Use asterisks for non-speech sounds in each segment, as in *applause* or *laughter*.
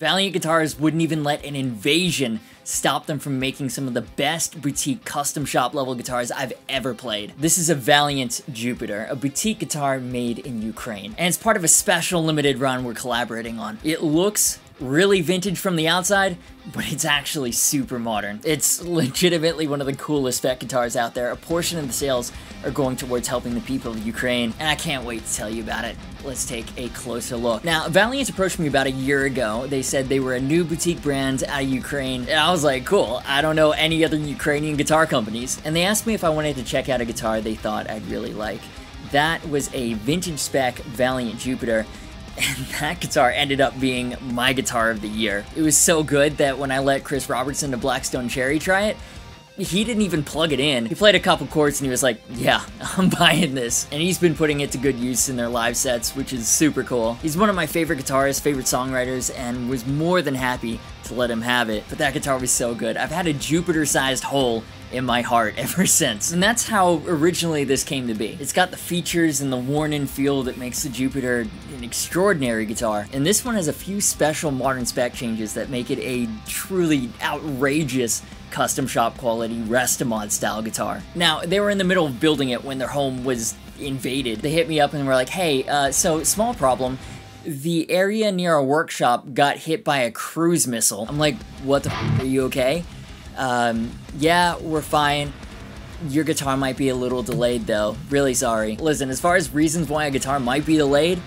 Valiant Guitars wouldn't even let an invasion stop them from making some of the best boutique custom shop level guitars I've ever played. This is a Valiant Jupiter, a boutique guitar made in Ukraine, and it's part of a special limited run we're collaborating on. It looks really vintage from the outside, but it's actually super modern. It's legitimately one of the coolest spec guitars out there. A portion of the sales are going towards helping the people of Ukraine, and I can't wait to tell you about it. Let's take a closer look. Now, Valiant approached me about a year ago. They said they were a new boutique brand out of Ukraine, and I was like, cool, I don't know any other Ukrainian guitar companies. And they asked me if I wanted to check out a guitar they thought I'd really like. That was a vintage spec Valiant Jupiter, and *laughs* that guitar ended up being my guitar of the year. It was so good that when I let Chris Robertson of Black Stone Cherry try it, he didn't even plug it in. He played a couple chords and he was like, yeah, *laughs* I'm buying this. And he's been putting it to good use in their live sets, which is super cool. He's one of my favorite guitarists, favorite songwriters, and was more than happy to let him have it. But that guitar was so good. I've had a Jupiter-sized hole in my heart *laughs* ever since. And that's how originally this came to be. It's got the features and the worn-in feel that makes the Jupiter an extraordinary guitar. And this one has a few special modern spec changes that make it a truly outrageous custom shop quality Restomod style guitar. Now, they were in the middle of building it when their home was invaded. They hit me up and were like, hey, uh, so small problem, the area near our workshop got hit by a cruise missile. I'm like, what the are you okay? Um, yeah, we're fine. Your guitar might be a little delayed though. Really sorry. Listen, as far as reasons why a guitar might be delayed,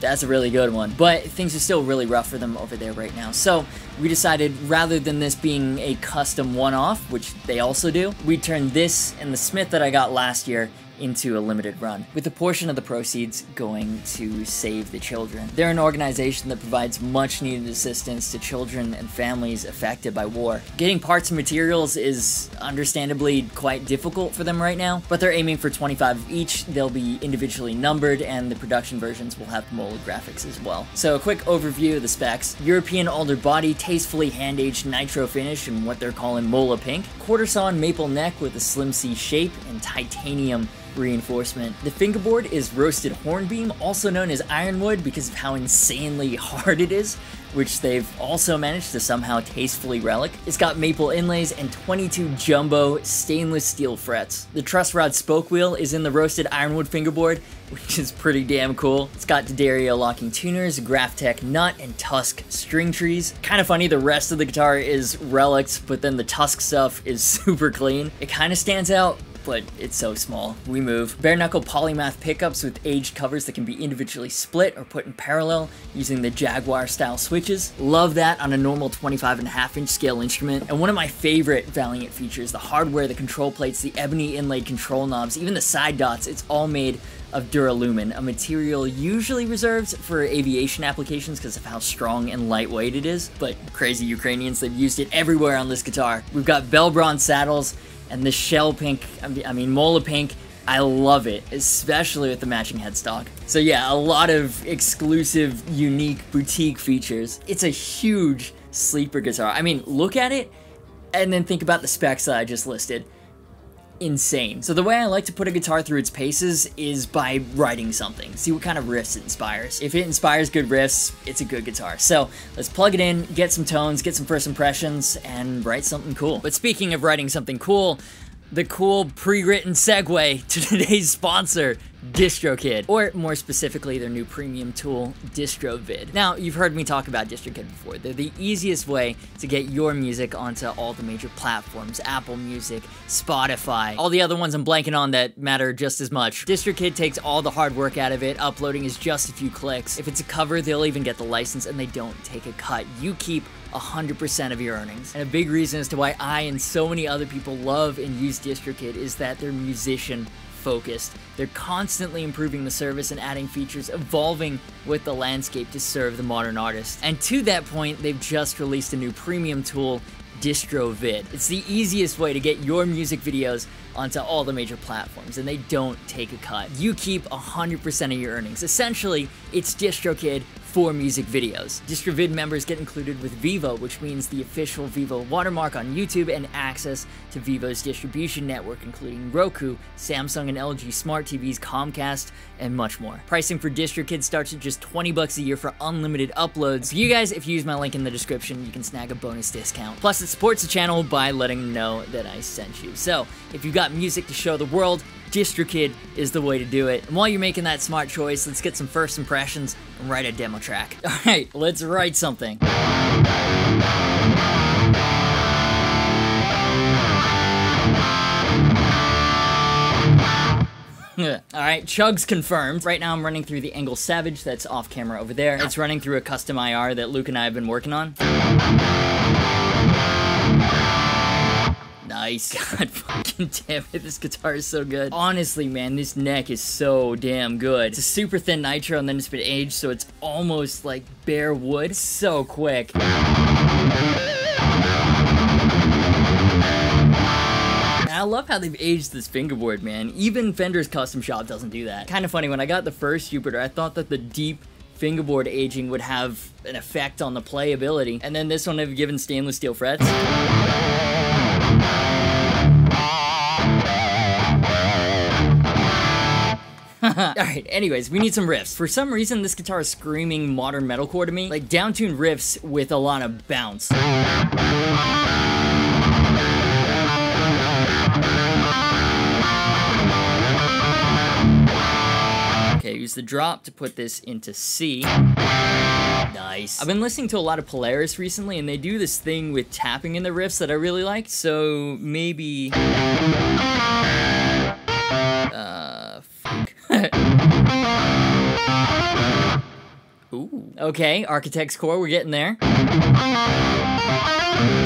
that's a really good one. But things are still really rough for them over there right now. So we decided rather than this being a custom one-off, which they also do, we turned this and the Smith that I got last year into a limited run, with a portion of the proceeds going to save the children. They're an organization that provides much needed assistance to children and families affected by war. Getting parts and materials is understandably quite difficult for them right now, but they're aiming for 25 each. They'll be individually numbered, and the production versions will have molded graphics as well. So a quick overview of the specs. European alder body, tastefully hand-aged nitro finish in what they're calling Mola Pink. Quarter sawn maple neck with a slim C shape and titanium reinforcement. The fingerboard is roasted hornbeam, also known as ironwood because of how insanely hard it is, which they've also managed to somehow tastefully relic. It's got maple inlays and 22 jumbo stainless steel frets. The truss rod spoke wheel is in the roasted ironwood fingerboard, which is pretty damn cool. It's got D'Addario locking tuners, Graph Tech nut, and Tusk string trees. Kind of funny, the rest of the guitar is relics, but then the Tusk stuff is *laughs* super clean. It kind of stands out, but it's so small. We move. Bare knuckle polymath pickups with aged covers that can be individually split or put in parallel using the Jaguar style switches. Love that on a normal 25 and a half inch scale instrument. And one of my favorite Valiant features, the hardware, the control plates, the ebony inlaid control knobs, even the side dots, it's all made of duralumin, a material usually reserved for aviation applications because of how strong and lightweight it is, but crazy Ukrainians, they've used it everywhere on this guitar. We've got bell bronze saddles, and the shell pink, I mean Mola pink, I love it, especially with the matching headstock. So yeah, a lot of exclusive, unique, boutique features. It's a huge sleeper guitar. I mean, look at it, and then think about the specs that I just listed. Insane. So the way I like to put a guitar through its paces is by writing something. See what kind of riffs it inspires. If it inspires good riffs, it's a good guitar. So let's plug it in, get some tones, get some first impressions, and write something cool. But speaking of writing something cool, the cool pre-written segue to *laughs* today's sponsor, DistroKid, or more specifically their new premium tool, DistroVid. Now, you've heard me talk about DistroKid before. They're the easiest way to get your music onto all the major platforms, Apple Music, Spotify, all the other ones I'm blanking on that matter just as much. DistroKid takes all the hard work out of it, uploading is just a few clicks. If it's a cover, they'll even get the license and they don't take a cut. You keep 100% of your earnings. And a big reason as to why I and so many other people love and use DistroKid is that they're musician focused. They're constantly improving the service and adding features, evolving with the landscape to serve the modern artist. And to that point, they've just released a new premium tool, DistroVid. It's the easiest way to get your music videos onto all the major platforms, and they don't take a cut. You keep 100% of your earnings. Essentially, it's DistroKid for music videos. DistroVid members get included with Vevo, which means the official Vevo watermark on YouTube and access to Vevo's distribution network, including Roku, Samsung and LG smart TVs, Comcast, and much more. Pricing for DistroKid starts at just 20 bucks a year for unlimited uploads. For you guys, if you use my link in the description, you can snag a bonus discount. Plus, it supports the channel by letting them know that I sent you. So, if you've got music to show the world, DistroKid is the way to do it. And while you're making that smart choice, let's get some first impressions and write a demo track. *laughs* Alright, let's write something. *laughs* Alright, Chug's confirmed. Right now I'm running through the ENGL Savage that's off camera over there. It's running through a custom IR that Luke and I have been working on. Nice. *laughs* God fucking damn it, this guitar is so good. Honestly, man, this neck is so damn good. It's a super thin nitro and then it's been aged, so it's almost like bare wood. So quick. I love how they've aged this fingerboard, man. Even Fender's custom shop doesn't do that. Kind of funny, when I got the first Jupiter, I thought that the deep fingerboard aging would have an effect on the playability. And then this one I've given stainless steel frets. *laughs* Alright, anyways, we need some riffs. For some reason, this guitar is screaming modern metalcore to me. Like, downtuned riffs with a lot of bounce. Okay, use the drop to put this into C. Nice. I've been listening to a lot of Polaris recently, and they do this thing with tapping in the riffs that I really like, so maybe... Uh, Ooh. Okay, Architect's Core, we're getting there.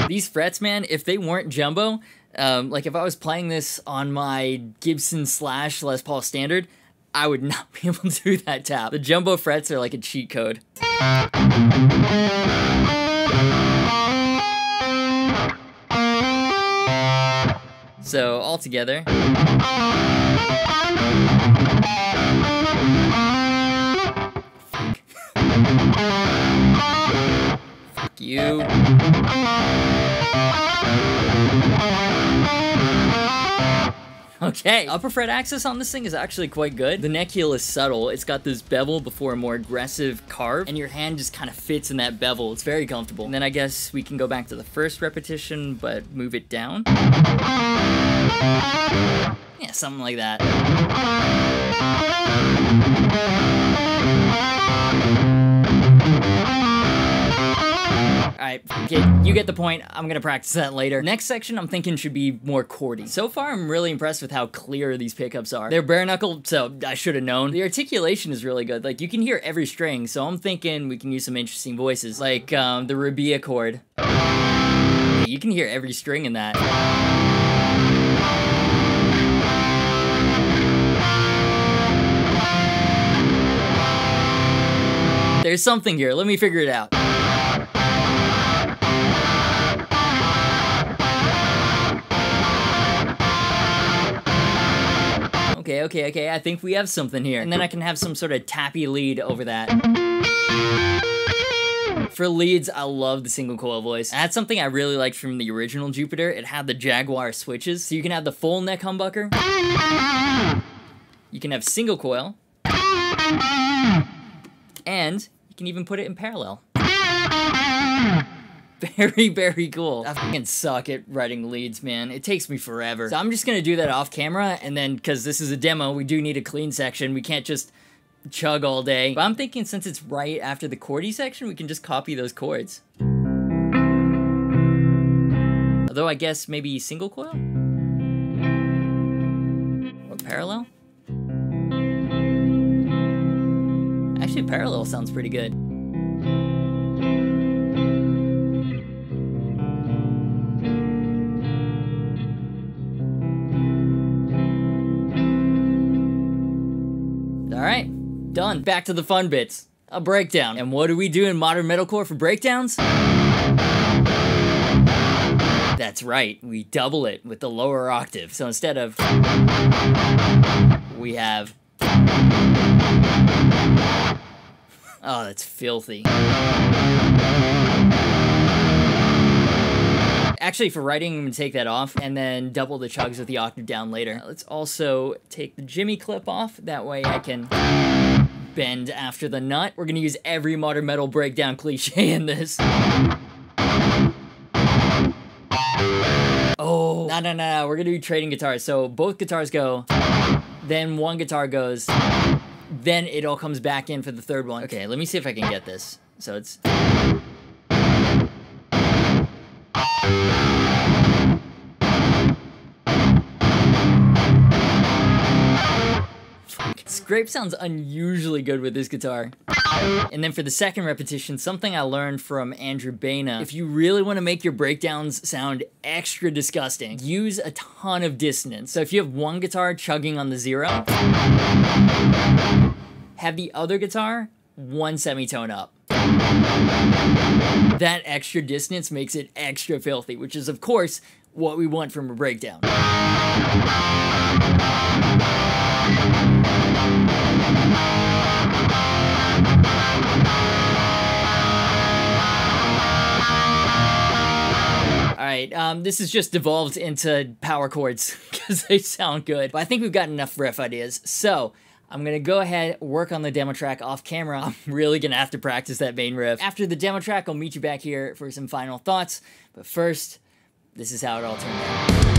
These frets, man, if they weren't jumbo, um, like if I was playing this on my Gibson slash Les Paul Standard, I would *laughs* not be able to do that tap. The jumbo frets are like a cheat code. So, all together. You. Okay, upper fret access on this thing is actually quite good. The neck heel is subtle. It's got this bevel before a more aggressive carve, and your hand just kind of fits in that bevel. It's very comfortable. And then I guess we can go back to the first repetition, but move it down. Yeah, something like that. Okay, you get the point. I'm gonna practice that later. Next section I'm thinking should be more chordy. So far, I'm really impressed with how clear these pickups are. They're bare knuckle, so I should have known. The articulation is really good. Like, you can hear every string, so I'm thinking we can use some interesting voices. Like, um, the Rabia chord. You can hear every string in that. There's something here. Let me figure it out. Okay, okay, okay, I think we have something here. And then I can have some sort of tappy lead over that. For leads, I love the single coil voice. That's something I really liked from the original Jupiter. It had the Jaguar switches, so you can have the full neck humbucker. You can have single coil. And you can even put it in parallel. *laughs* Very, very cool. I fucking suck at writing leads, man. It takes me forever. So I'm just gonna do that off camera, and then, because this is a demo, we do need a clean section. We can't just chug all day. But I'm thinking since it's right after the chordy section, we can just copy those chords. Although I guess maybe single coil? Or parallel? Actually, parallel sounds pretty good. Done. Back to the fun bits. A breakdown. And what do we do in modern metalcore for breakdowns? That's right, we double it with the lower octave. So instead of we have Oh, that's filthy. Actually, for writing, I'm to take that off and then double the chugs with the octave down later. Let's also take the Jimmy clip off. That way I can bend after the nut. We're going to use every modern metal breakdown cliche in this. Oh, no, no, no, no. We're going to do trading guitars. So both guitars go, then one guitar goes, then it all comes back in for the third one. Okay, let me see if I can get this. So it's... Scrape sounds unusually good with this guitar. And then for the second repetition, something I learned from Andrew Baena, if you really want to make your breakdowns sound extra disgusting, use a ton of dissonance. So if you have one guitar chugging on the zero, have the other guitar one semitone up. That extra dissonance makes it extra filthy, which is of course what we want from a breakdown. Um, this has just devolved into power chords *laughs* because they sound good. But I think we've got enough riff ideas. So, I'm gonna go ahead, work on the demo track off camera. *laughs* I'm really gonna have to practice that main riff. After the demo track, I'll meet you back here for some final thoughts. But first, this is how it all turned out.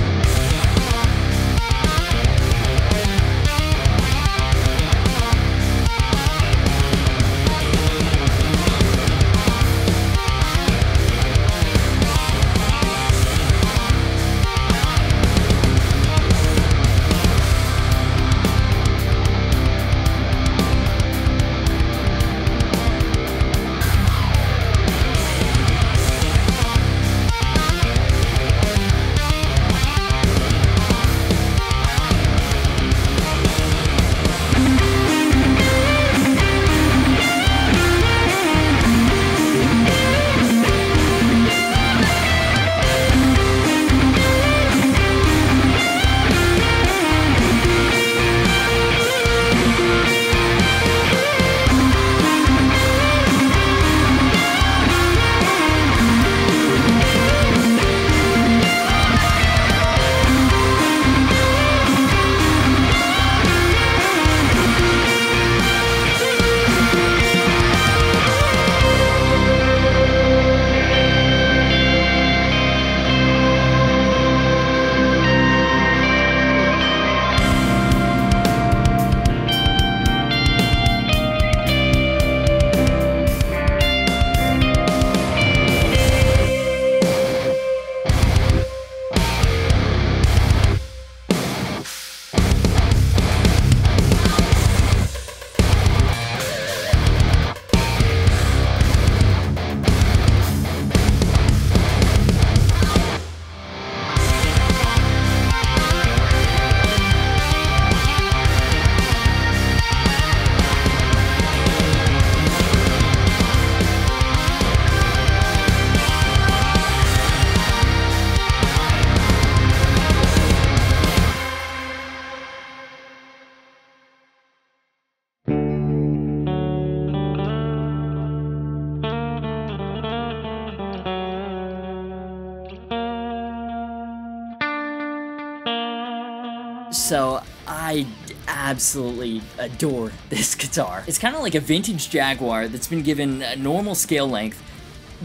Absolutely adore *laughs* this guitar. It's kind of like a vintage Jaguar that's been given a normal scale length,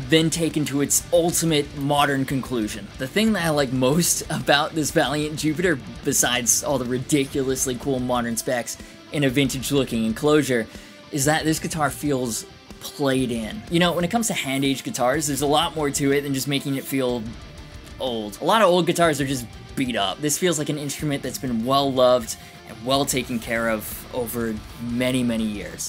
then taken to its ultimate modern conclusion. The thing that I like most *laughs* about this Valiant Jupiter, besides all the ridiculously cool modern specs in a vintage looking enclosure, is that this guitar feels played in. You know, when it comes to hand-aged guitars, there's a lot more to it than just making it feel old. A lot of old guitars are just beat up. This feels like an instrument that's been well loved and well taken care of over many, many years.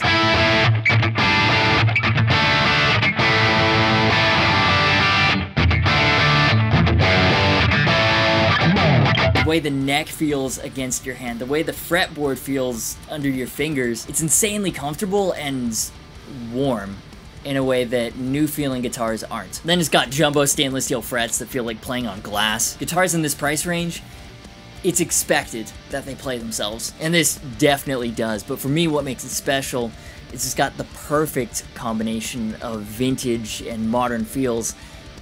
The way the neck feels against your hand, the way the fretboard feels under your fingers, it's insanely comfortable and warm in a way that new feeling guitars aren't. Then it's got jumbo stainless steel frets that feel like playing on glass. Guitars in this price range, it's expected that they play themselves, and this definitely does, but for me what makes it special is it's got the perfect combination of vintage and modern feels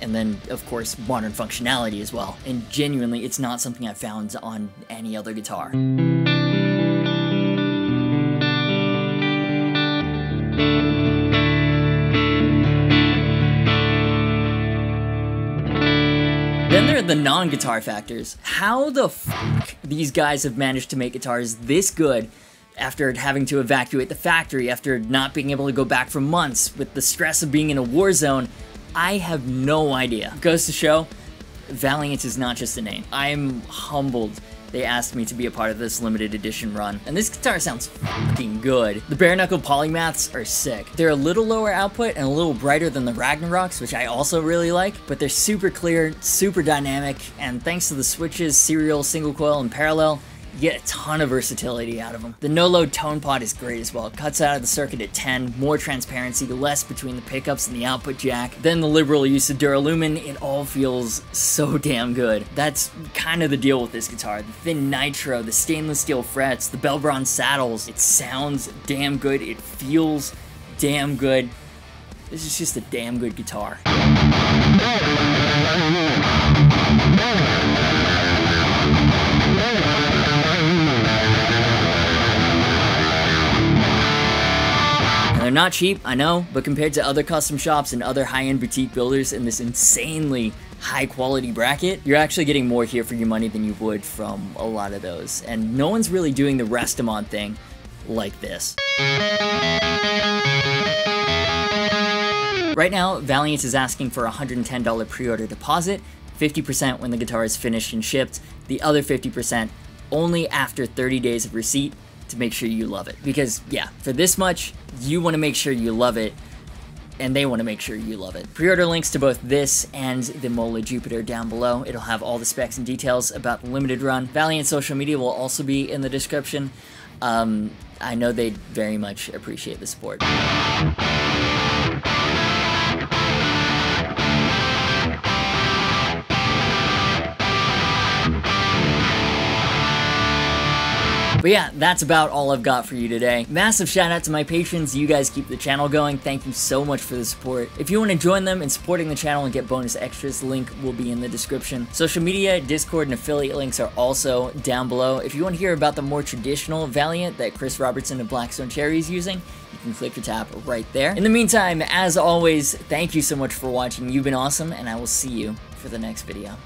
and then of course modern functionality as well. And genuinely, it's not something I've found on any other guitar. Non-guitar factors. How the fuck these guys have managed to make guitars this good after having to evacuate the factory, after not being able to go back for months, with the stress of being in a war zone, I have no idea. Goes to show, Valiant is not just a name. I am humbled they asked me to be a part of this limited edition run. And this guitar sounds fucking good. The bare knuckle polymaths are sick. They're a little lower output and a little brighter than the Ragnaroks, which I also really like, but they're super clear, super dynamic, and thanks to the switches, serial, single coil, and parallel, get a ton of versatility out of them. The no-load tone pot is great as well. Cuts out of the circuit at 10, more transparency, less between the pickups and the output jack. Then the liberal use of Duralumin, it all feels so *laughs* damn good. That's kind of the deal with this guitar. The thin nitro, the stainless steel frets, the Bell Bronze saddles, it sounds damn good, it feels damn good. This is just a damn good guitar. Not cheap, I know, but compared to other custom shops and other high-end boutique builders in this insanely high quality bracket, you're actually getting more here for your money than you would from a lot of those. And no one's really doing the Restomod thing like this. Right now, Valiant is asking for a $110 pre-order deposit, 50% when the guitar is finished and shipped, the other 50% only after 30 days of receipt, to make sure you love it. Because, yeah, for this much, you want to make sure you love it, and they want to make sure you love it. Pre-order links to both this and the Mola Jupiter down below. It'll have all the specs and details about the limited run. Valiant social media will also be in the description. Um, I know they'd very much appreciate the support. But yeah, that's about all I've got for you today. Massive shout out to my patrons, you guys keep the channel going, thank you so much for the support. If you want to join them in supporting the channel and get bonus extras, link will be in the description. Social media, Discord, and affiliate links are also down below. If you want to hear about the more traditional Valiant that Chris Robertson of Black Stone Cherry is using, you can click the tab right there. In the meantime, as always, thank you so much for watching. You've been awesome, and I will see you for the next video.